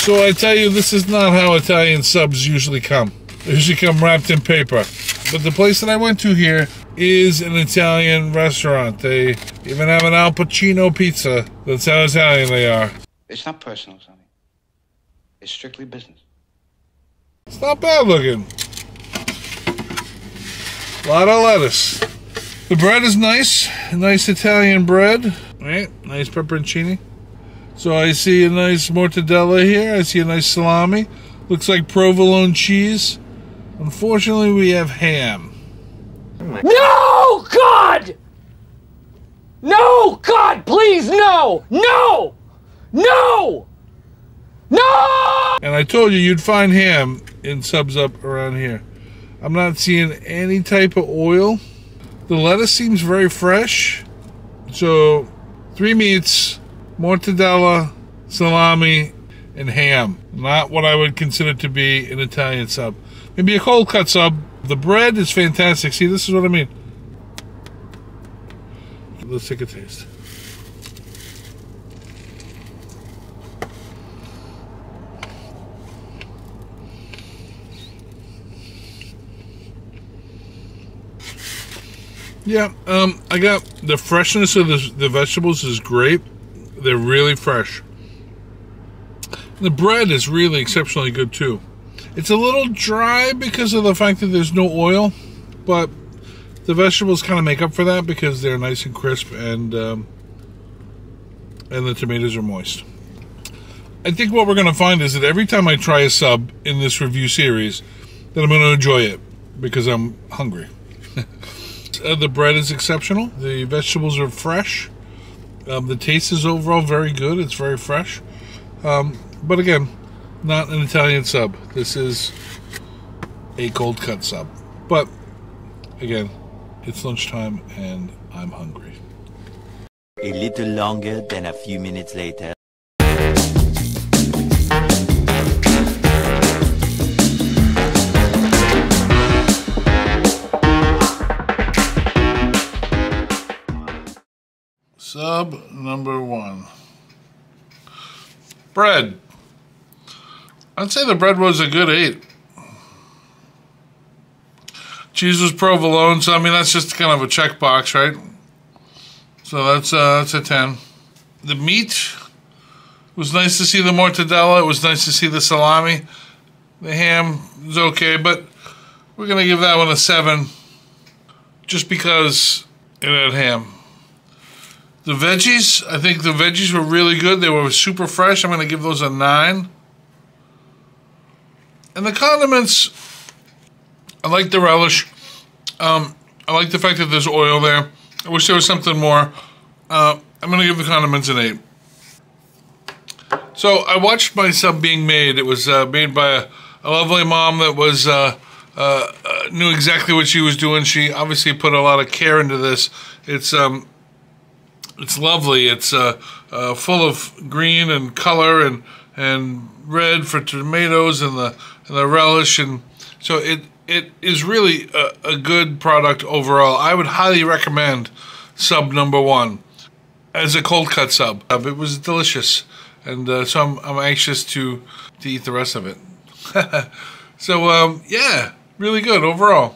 So I tell you, this is not how Italian subs usually come. They usually come wrapped in paper. But the place that I went to here is an Italian restaurant. They even have an Al Pacino pizza. That's how Italian they are. It's not personal, Sonny. It's strictly business. It's not bad looking. A lot of lettuce. The bread is nice. Nice Italian bread. Right? Nice pepperoncini. So I see a nice mortadella here. I see a nice salami. Looks like provolone cheese. Unfortunately, we have ham. No, God! No, God, please, no! No! No! No! And I told you you'd find ham in subs up around here. I'm not seeing any type of oil. The lettuce seems very fresh. So, three meats, mortadella, salami, and ham. Not what I would consider to be an Italian sub. Maybe a cold cut sub. The bread is fantastic. See, this is what I mean. Let's take a taste. Yeah, um, I got the freshness of the, the vegetables is great. They're really fresh. The bread is really exceptionally good too. It's a little dry because of the fact that there's no oil, but the vegetables kind of make up for that because they're nice and crisp and um, and the tomatoes are moist. I think what we're going to find is that every time I try a sub in this review series, that I'm going to enjoy it because I'm hungry. uh, the bread is exceptional. The vegetables are fresh. Um, the taste is overall very good. It's very fresh. Um, but again, not an Italian sub. This is a cold cut sub. But again, it's lunchtime and I'm hungry. A little longer than a few minutes later. Sub number one. Bread. I'd say the bread was a good eight. Cheese was provolone, so I mean that's just kind of a checkbox, right? So that's uh, that's a ten. The meat was nice to see the mortadella. It was nice to see the salami. The ham is okay, but we're gonna give that one a seven, just because it had ham. The veggies, I think the veggies were really good. They were super fresh. I'm going to give those a 9. And the condiments, I like the relish. Um, I like the fact that there's oil there. I wish there was something more. Uh, I'm going to give the condiments an 8. So I watched my sub being made. It was uh, made by a, a, lovely mom that was uh, uh, uh knew exactly what she was doing. She obviously put a lot of care into this. It's um, it's lovely. It's uh, uh, full of green and color and and red for tomatoes and the and the relish and so it it is really a, a good product overall. I would highly recommend sub number one as a cold cut sub. It was delicious, and uh, so I'm I'm anxious to to eat the rest of it. so um, yeah, really good overall.